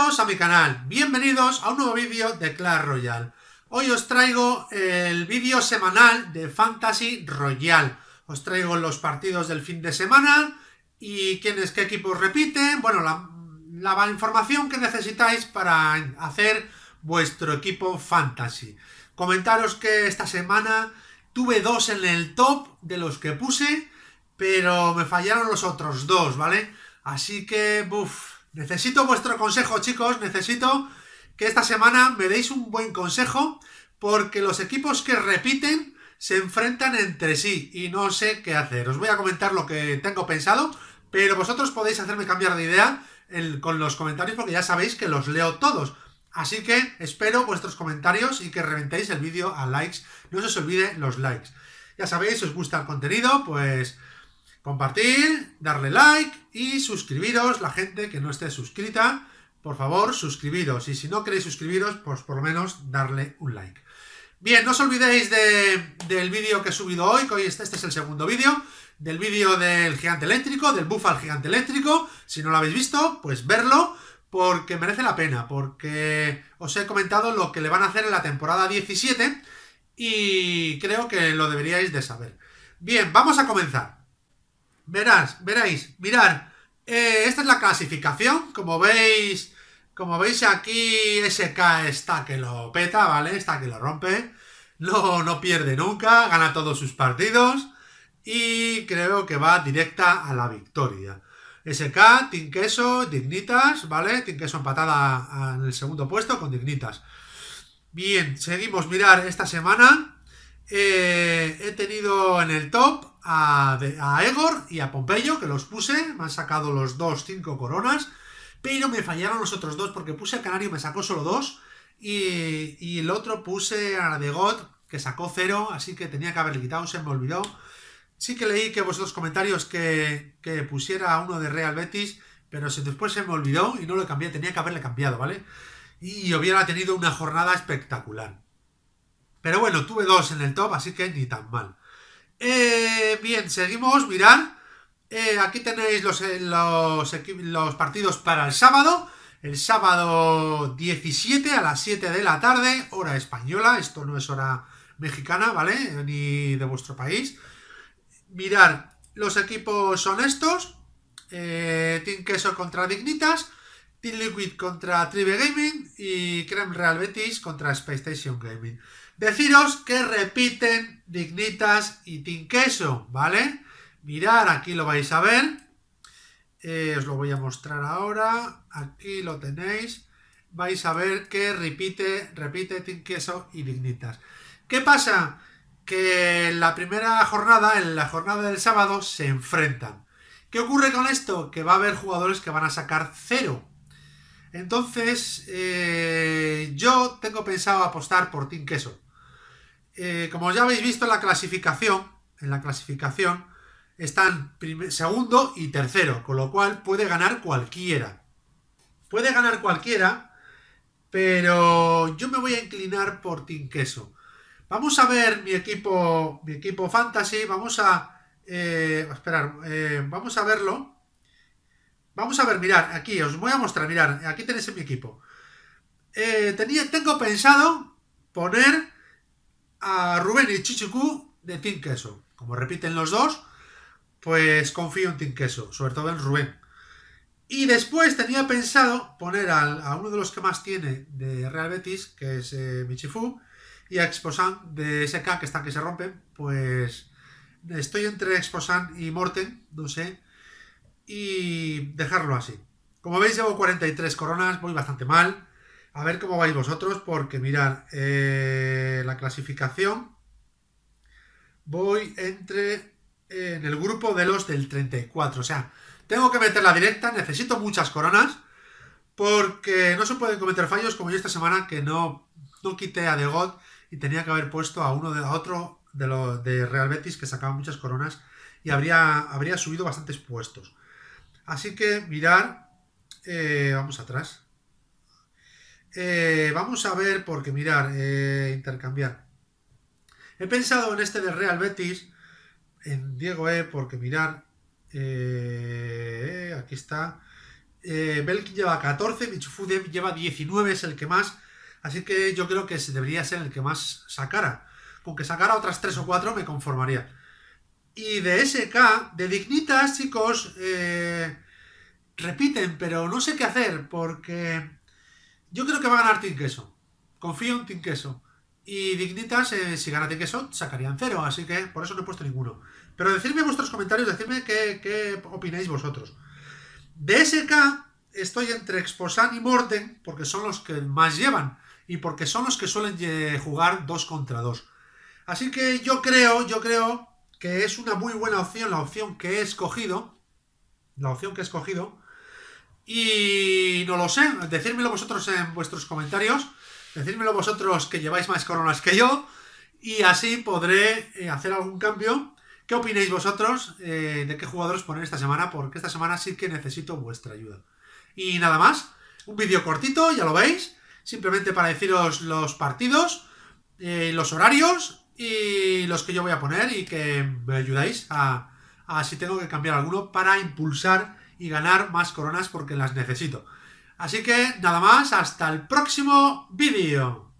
Bienvenidos a mi canal, bienvenidos a un nuevo vídeo de Clash Royale. Hoy os traigo el vídeo semanal de Fantasy Royale. Os traigo los partidos del fin de semana y quiénes, qué equipos repiten. Bueno, la, la información que necesitáis para hacer vuestro equipo Fantasy. Comentaros que esta semana tuve dos en el top de los que puse, pero me fallaron los otros dos, ¿vale? Así que, buf, necesito vuestro consejo, chicos, necesito que esta semana me deis un buen consejo, porque los equipos que repiten se enfrentan entre sí y no sé qué hacer. Os voy a comentar lo que tengo pensado, pero vosotros podéis hacerme cambiar de idea con los comentarios porque ya sabéis que los leo todos. Así que espero vuestros comentarios y que reventéis el vídeo a likes. No se os olvide los likes. Ya sabéis, si os gusta el contenido, pues compartir, darle like y suscribiros. La gente que no esté suscrita, por favor, suscribiros. Y si no queréis suscribiros, pues por lo menos darle un like. Bien, no os olvidéis del vídeo que he subido hoy, que hoy este, este es el segundo vídeo, del vídeo del gigante eléctrico, del buff al gigante eléctrico. Si no lo habéis visto, pues verlo porque merece la pena, porque os he comentado lo que le van a hacer en la temporada 17 y creo que lo deberíais de saber. Bien, vamos a comenzar. Verás, veréis, mirar, eh, esta es la clasificación, como veis, como veis aquí SK está que lo peta, ¿vale? Está que lo rompe, no, no pierde nunca, gana todos sus partidos y creo que va directa a la victoria. SK, Team Queso, Dignitas, ¿vale? Team Queso empatada en el segundo puesto con Dignitas. Bien, seguimos, mirar, esta semana eh, he tenido en el top a, a, Egor y a Pompeyo, que los puse, me han sacado los dos cinco coronas, pero me fallaron los otros dos porque puse a Canario, me sacó solo dos, y, y el otro puse a de God, que sacó cero, así que tenía que haberle quitado, se me olvidó. Sí que leí que vosotros comentarios que, que pusiera uno de Real Betis, pero después se me olvidó y no lo cambié, tenía que haberle cambiado, ¿vale? Y hubiera tenido una jornada espectacular. Pero bueno, tuve dos en el top, así que ni tan mal. Eh, bien, seguimos, mirad. Eh, aquí tenéis los, eh, los, los partidos para el sábado. El sábado 17 a las 7 de la tarde, hora española. Esto no es hora mexicana, ¿vale? Ni de vuestro país. Mirar, los equipos son estos. Eh, Team Queso contra Dignitas. Team Liquid contra Tribe Gaming. Y Creme Real Betis contra Space Station Gaming. Deciros que repiten Dignitas y Team Queso, ¿vale? Mirar, aquí lo vais a ver. Eh, os lo voy a mostrar ahora. Aquí lo tenéis. Vais a ver que repite, repite Team Queso y Dignitas. ¿Qué pasa? que en la primera jornada, en la jornada del sábado, se enfrentan. ¿Qué ocurre con esto? Que va a haber jugadores que van a sacar cero. Entonces, eh, yo tengo pensado apostar por Team Queso. Eh, como ya habéis visto en la clasificación, en la clasificación están segundo y tercero, con lo cual puede ganar cualquiera. Puede ganar cualquiera, pero yo me voy a inclinar por Team Queso. Vamos a ver mi equipo, mi equipo fantasy. Vamos a eh, esperar, vamos a verlo. Vamos a ver, mirar, aquí os voy a mostrar, mirar, aquí tenéis mi equipo. Eh, tenía, tengo pensado poner a Rubén y Chichuku de Team Queso. Como repiten los dos, pues confío en Team Queso, sobre todo en Rubén. Y después tenía pensado poner a, uno de los que más tiene de Real Betis, que es Michifu, y a Exposan de SK, que están que se rompen, pues estoy entre Exposan y Morten, no sé, y dejarlo así. Como veis, llevo 43 coronas, voy bastante mal. A ver cómo vais vosotros, porque mirad, eh, la clasificación, voy entre en el grupo de los del 34. O sea, tengo que meter la directa, necesito muchas coronas, porque no se pueden cometer fallos como yo esta semana que no, no quité a The God y tenía que haber puesto a uno de a otro de los de Real Betis que sacaba muchas coronas y habría, habría subido bastantes puestos. Así que mirar, eh, vamos atrás. Eh, vamos a ver, porque mirar, eh, intercambiar. He pensado en este de Real Betis, en Diego E, porque mirar, aquí está. Belkin lleva 14, Michufude lleva 19, es el que más. Así que yo creo que debería ser el que más sacara. Con que sacara otras 3 o 4 me conformaría. Y de SK, de Dignitas, chicos, eh, repiten, pero no sé qué hacer, porque yo creo que va a ganar Team Queso. Confío en Team Queso. Y Dignitas, eh, si gana Team Queso, sacarían cero, así que por eso no he puesto ninguno. Pero decidme vuestros comentarios, decidme qué, qué opináis vosotros. De SK estoy entre Exposan y Morten, porque son los que más llevan y porque son los que suelen jugar dos contra dos. Así que yo creo, yo creo que es una muy buena opción la opción que he escogido. La opción que he escogido. Y no lo sé, decírmelo vosotros en vuestros comentarios. Decírmelo vosotros que lleváis más coronas que yo. Y así podré eh, hacer algún cambio. ¿Qué opináis vosotros eh, de qué jugadores poner esta semana? Porque esta semana sí que necesito vuestra ayuda. Y nada más, un vídeo cortito, ya lo veis. Simplemente para deciros los partidos, eh, los horarios y los que yo voy a poner y que me ayudáis a, si tengo que cambiar alguno para impulsar y ganar más coronas porque las necesito. Así que nada más, hasta el próximo vídeo.